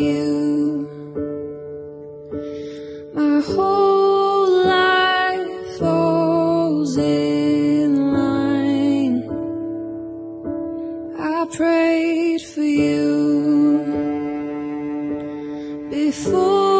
you. My whole life falls in line. I prayed for you before.